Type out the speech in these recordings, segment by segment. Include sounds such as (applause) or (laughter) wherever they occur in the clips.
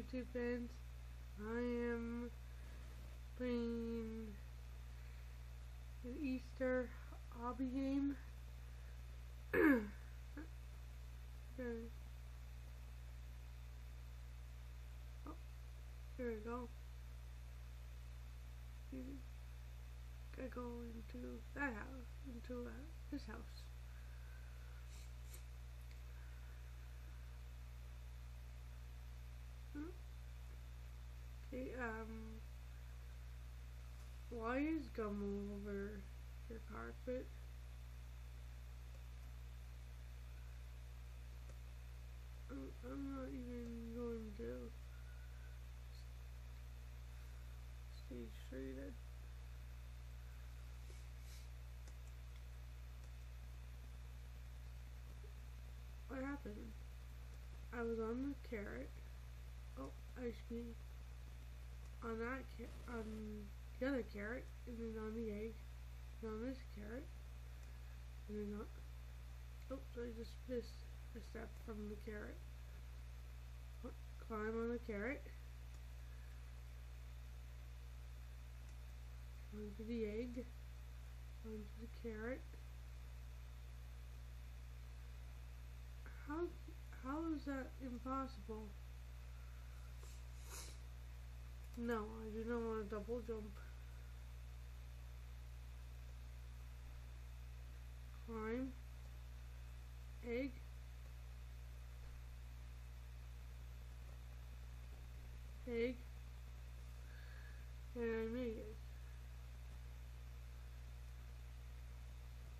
YouTube fans. I am playing an Easter obby game. (coughs) Oh, there we go. You gotta go into that house, into uh, this house. Okay, um, is gum over your carpet? I'm, not even going to stay straight. What happened? I was on the carrot. Oh, ice cream on that on the other carrot, and then on the egg, and on this carrot, and then on. Oh, Oops, I just missed a step from the carrot. Climb on the carrot. Onto the egg. Onto the carrot. How how is that impossible? No, I do not want to double jump. Climb. Egg. Egg. And I made it.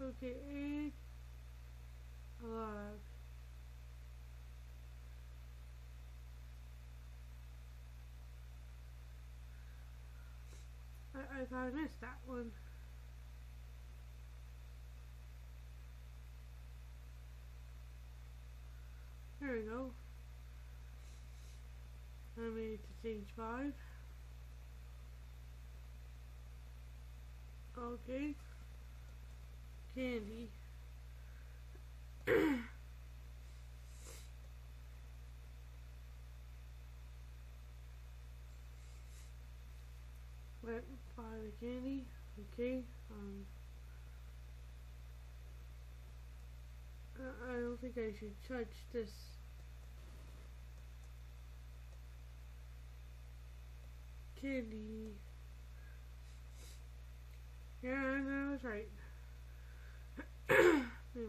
Okay, egg. Alive. I, I thought I missed that one. There we go. I made it to stage 5. Okay. Candy. (coughs) Let buy the candy. Okay. Um. I don't think I should touch this. Candy. Yeah, I was right. Maybe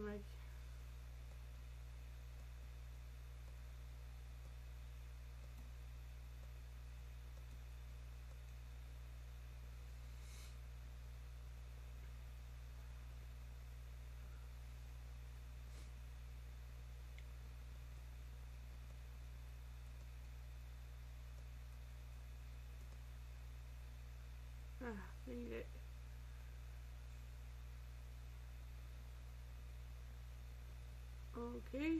Ah, need it. Okay.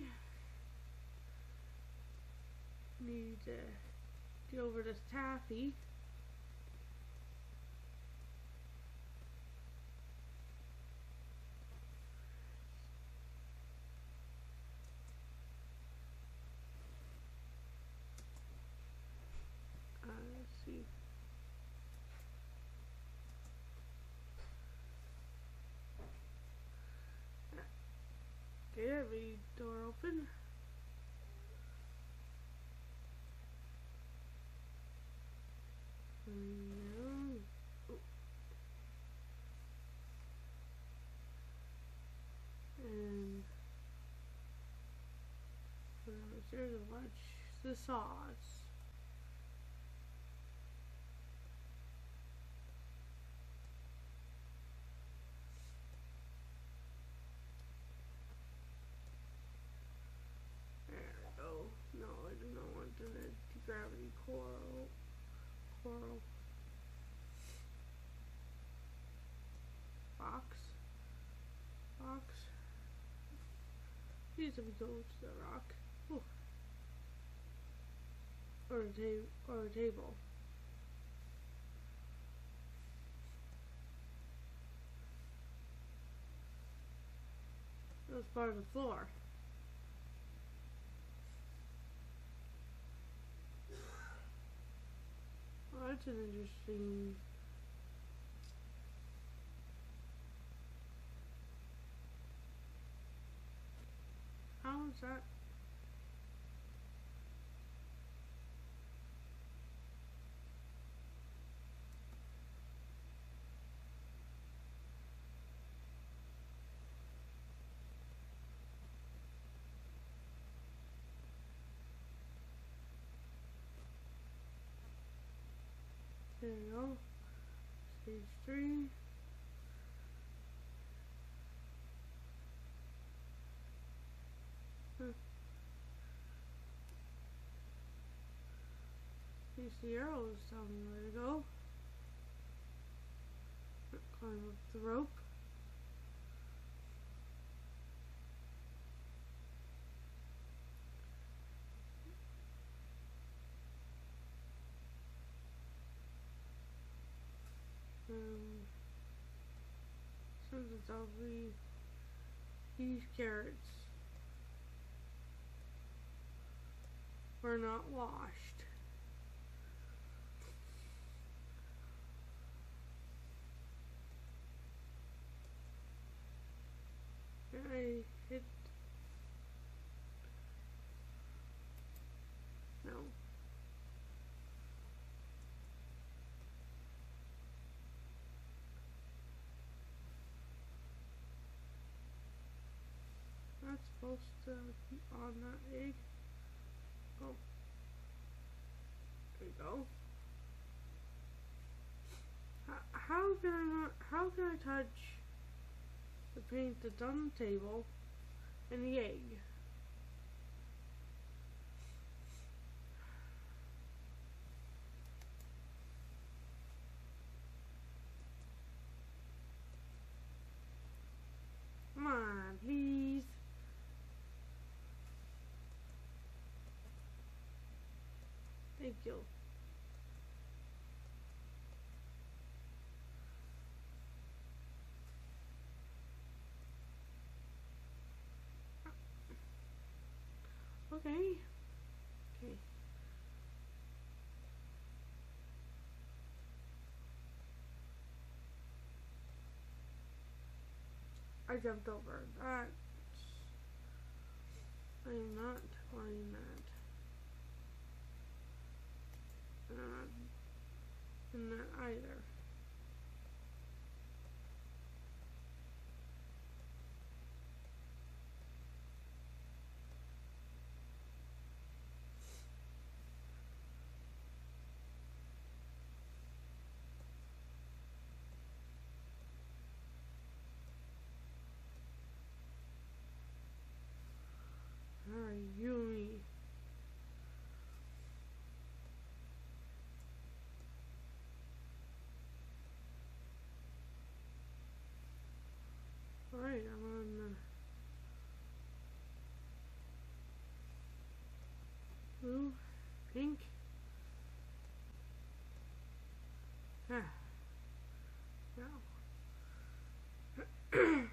Need to get over this taffy. Uh, let's see. Okay, every door open. No. Oh. And uh, put it upstairs and watch the sauce. There we go. No, I do not want the gravity coral. Coral. Box. Box. These if we go to the rock. Ooh. Or a table. Or a table. That was part of the floor. That's an interesting. How is that? There you go. Stage three. Huh. These the arrows telling me where to go. Climb up the rope. Um, it's obviously these carrots were not washed. I hit no. Supposed to be on that egg. Oh. There you go. How, how can I not, how can I touch the paint that's on the table and the egg? Come on, please. Thank you. Okay. Okay. I jumped over that. I am not wanting that. Not in that either. Alright, Yumi. Alright, I'm on uh, blue, pink. Ah. Now. (coughs)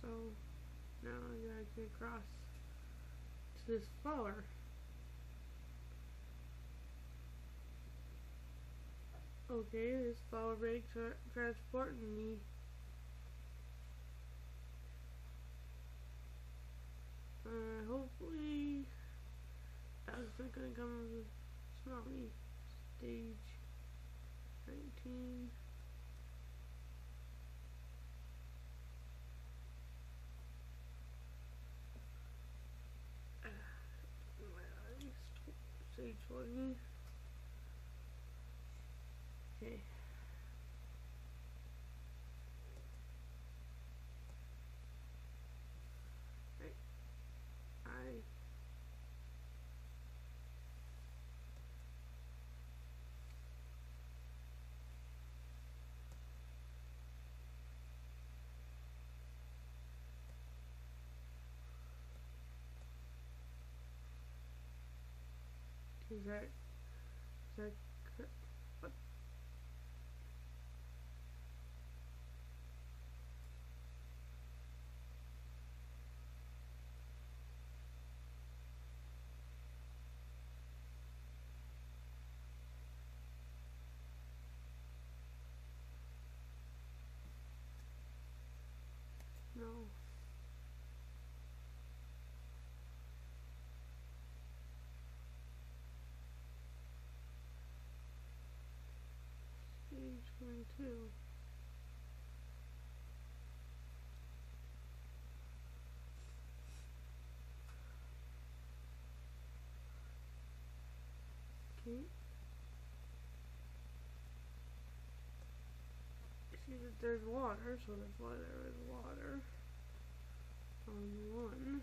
So now I gotta get across to this flower. Okay, this flower break tra- transporting me. Uh, hopefully that's not gonna come and smell me. Stage 19. my eyes. Stage 20. Okay. Right. I Is that, is that, cor- what? Too. Okay. See that there's water, so that's why there is water on one.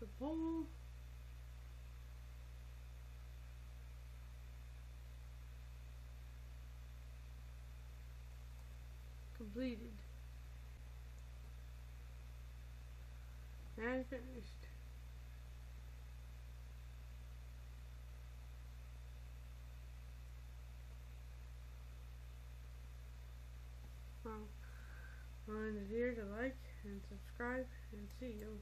The pole. Completed. And finished. Well, Remind here to like and subscribe and see you.